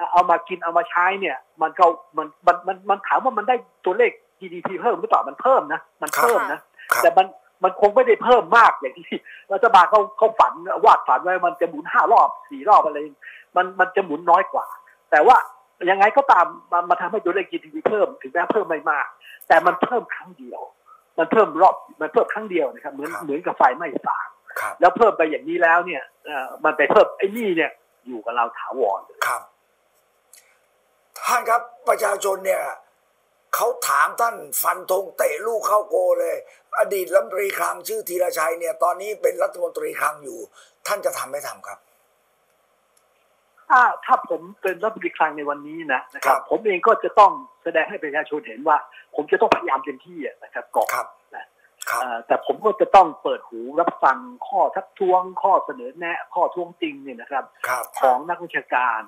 เอาเอามากินเอามาใช้เนี่ย มันก็มันมันมันมันถามว่ามันได้ตัวเลข GDP เพิ่มหรือเปล่ามันเพิ่มนะมันเพิ่มนะครับแต่มันมันคงไม่ได้เพิ่มมากอย่างที่รัฐบาลเขาเขาฝันวาดฝันไว้มันจะหมุนห้ารอบสี่รอบอะไรมันมันจะหมุนน้อยกว่า แต่ว่ายังไงก็ตามมันมาทำให้ตัวเลข GDP เพิ่มถึงแม้เพิ่มไม่มาก แต่มันเพิ่มครั้งเดียว มันเพิ่มรอบมันเพิ่มครั้งเดียวนะครับเหมือนครับเหมือนกับไฟไหม้ฟางครับแล้วเพิ่มไปอย่างนี้แล้วเนี่ยเอ่อมันไปเพิ่มไอ้นี่เนี่ยอยู่กับเราถาวรเลยครับ ท่านครับประชาชนเนี่ยเขาถามท่านฟันธงเตะลูกเข้าโกเลย อดีตรัฐมนตรีคลังชื่อธีรชัยเนี่ย ตอนนี้เป็นรัฐมนตรีคลังอยู่ ท่านจะทำไม่ทำครับถ้าถ้าผมเป็นรัฐมนตรีคลังในวันนี้นะนะครัครับบผมเองก็จะต้องแสดงให้ประชาชนเห็นว่า ผมจะต้องพยายามเต็มที่อะนะครับก่อนครับครับเอ่อแต่ผมก็จะต้องเปิดหูรับฟังข้อทักท้วง ข้อเสนอแนะ ข้อท้วงติงเนี่ยนะครับครับของนักวิชาการ